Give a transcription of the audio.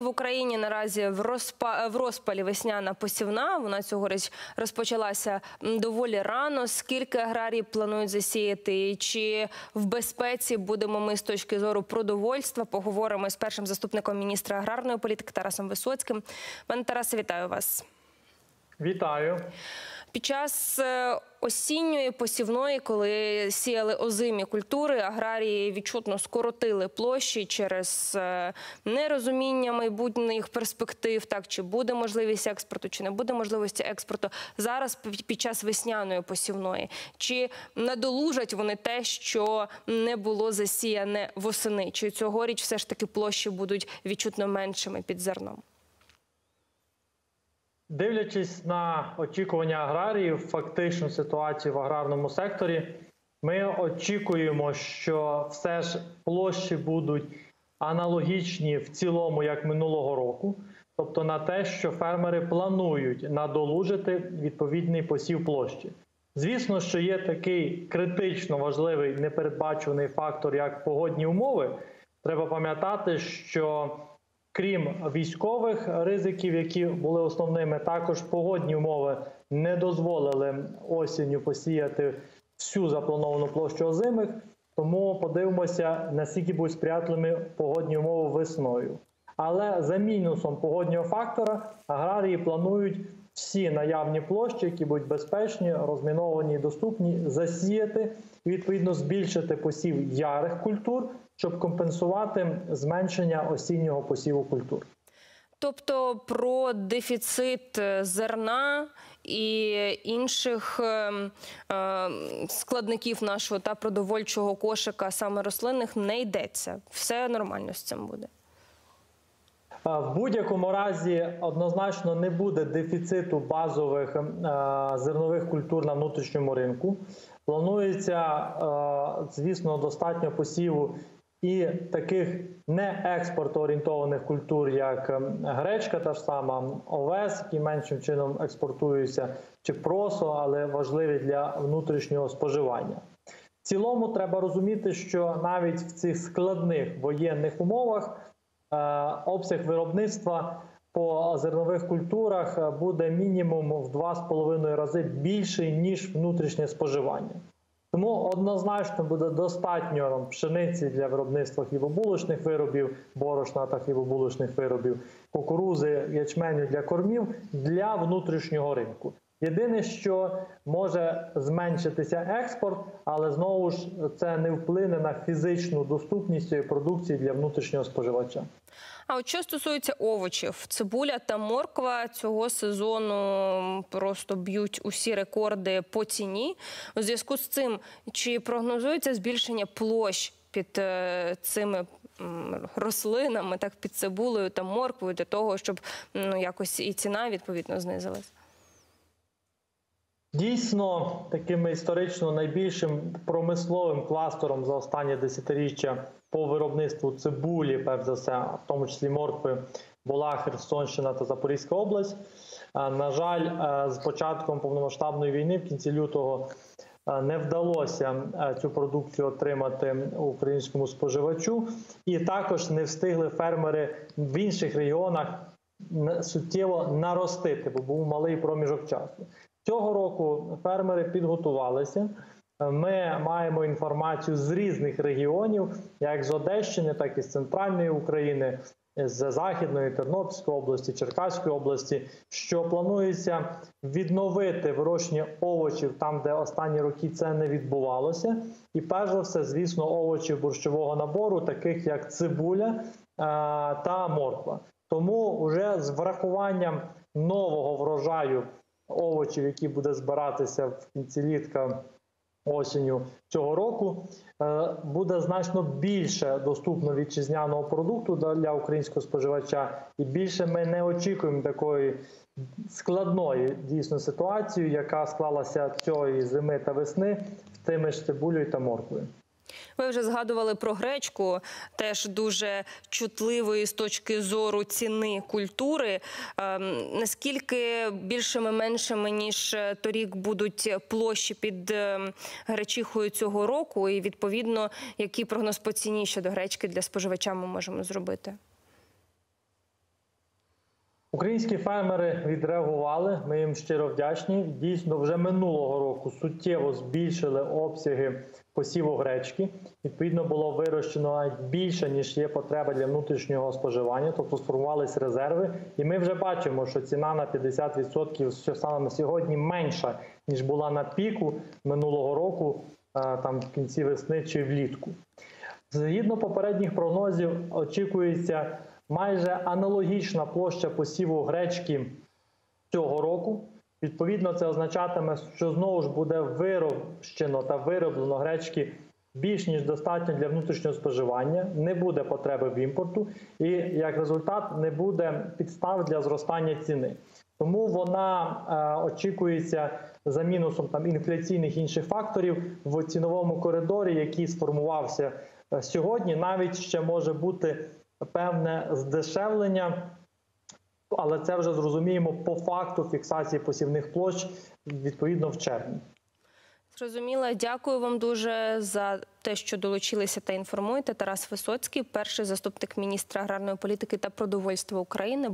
В Україні наразі в розпа в розпалі весняна посівна. Вона цьогоріч розпочалася доволі рано. Скільки аграрії планують засіяти? Чи в безпеці будемо ми з точки зору продовольства? Поговоримо з першим заступником міністра аграрної політики Тарасом Висоцьким. Пане Тарасе, вітаю вас. Вітаю. Під час е, осінньої посівної, коли сіяли озимі культури, аграрії відчутно скоротили площі через е, нерозуміння майбутніх перспектив. Так чи буде можливість експорту, чи не буде можливості експорту зараз під- під час весняної посівної, чи надолужать вони те, що не було засіяне восени? Чи цьогоріч все ж таки площі будуть відчутно меншими під зерном? Дивлячись на очікування аграріїв, фактичну ситуацію в аграрному секторі, ми очікуємо, що все ж площі будуть аналогічні в цілому, як минулого року, тобто на те, що фермери планують надолужити відповідний посів площі. Звісно, що є такий критично важливий непередбачуваний фактор, як погодні умови. Треба пам'ятати, що крім військових ризиків, які були основними, також погодні умови не дозволили осінню посіяти всю заплановану площу озимих. Тому подивимося, наскільки будуть сприятливими погодні умови весною. Але за мінусом погоднього фактора аграрії планують всі наявні площі, які будуть безпечні, розміновані і доступні, засіяти і відповідно збільшити посів ярих культур, щоб компенсувати зменшення осіннього посіву культур. Тобто про дефіцит е, зерна і інших ем, е, складників нашого та продовольчого кошика, саме рослинних, не йдеться. Все нормально з цим буде. В будь-якому разі однозначно не буде дефіциту базових е, зернових культур на внутрішньому ринку. Планується, е, звісно, достатньо посіву і таких не експортоорієнтованих культур, як е, гречка, та ж сама овес, які меншим чином експортуються, чи просо, але важливі для внутрішнього споживання. В цілому треба розуміти, що навіть в цих складних воєнних умовах обсяг виробництва по зернових культурах е, буде мінімум в 2,5 рази більший ніж внутрішнє споживання. Тому однозначно буде достатньо там, пшениці для виробництва хлібобулочних виробів, борошна та хлібобулочних виробів, кукурузи, ячменю для кормів для внутрішнього ринку. Єдине, що може зменшитися експорт, але знову ж це не вплине на фізичну доступність цієї продукції для внутрішнього споживача. А от що стосується овочів, цибуля та морква цього сезону просто б'ють усі рекорди по ціні. У зв'язку з цим чи прогнозується збільшення площ під е, цими рослинами, так під цибулею та морквою, для того, щоб ну якось і ціна відповідно знизилась? Дійсно, таким історично найбільшим промисловим кластером за останнє десятиріччя по виробництву цибулі, перш за все, в тому числі моркви, була Херсонщина та Запорізька область. Е, На жаль, е, з початком повномасштабної війни в кінці лютого е, не вдалося цю продукцію отримати українському споживачу, і також не встигли фермери в інших регіонах суттєво наростити, бо був малий проміжок часу. Цього року фермери підготувалися. Ми маємо інформацію з різних регіонів, як з Одещини, так і з центральної України, з Західної Тернопільської області, Черкаської області, що планується відновити вирощення овочів там, де останні роки це не відбувалося. І перш за все, звісно, овочів борщового набору, таких як цибуля е, та морква. Тому вже з врахуванням нового врожаю овочів, які буде збиратися в кінці літка осінню цього року, е, буде значно більше доступно вітчизняного продукту для- українського споживача, і більше ми не очікуємо такої складної дійсно ситуації, яка склалася цієї зими та весни з тими ж цибулею та морквою. Ви вже згадували про гречку, теж дуже чутливої з точки зору ціни культури. Ем, Наскільки більшими меншими ніж е, торік будуть площі під ем, гречихою цього року, і відповідно який прогноз по ціні щодо гречки для споживача ми можемо зробити? Українські фермери відреагували. Ми їм щиро вдячні. Дійсно, вже минулого року суттєво збільшили обсяги посіву гречки. Відповідно, було вирощено навіть більше ніж є потреба для внутрішнього споживання, тобто сформувались резерви. І ми вже бачимо, що ціна на 50% що саме на сьогодні менша ніж була на піку минулого року, е, там в кінці весни чи влітку. Згідно попередніх прогнозів, очікується майже аналогічна площа посіву гречки цього року. Відповідно, це означатиме, що знову ж буде вирощено та вироблено гречки більш ніж достатньо для внутрішнього споживання, не буде потреби в імпорту, і як результат не буде підстав для зростання ціни. Тому вона е, очікується за мінусом там інфляційних інших факторів в ціновому коридорі, який сформувався е, сьогодні. Навіть ще може бути певне здешевлення, але це вже зрозуміємо по факту фіксації посівних площ відповідно в червні. Зрозуміла. Дякую вам дуже за те, що долучилися та інформуєте. Тарас Висоцький, перший заступник міністра аграрної політики та продовольства України.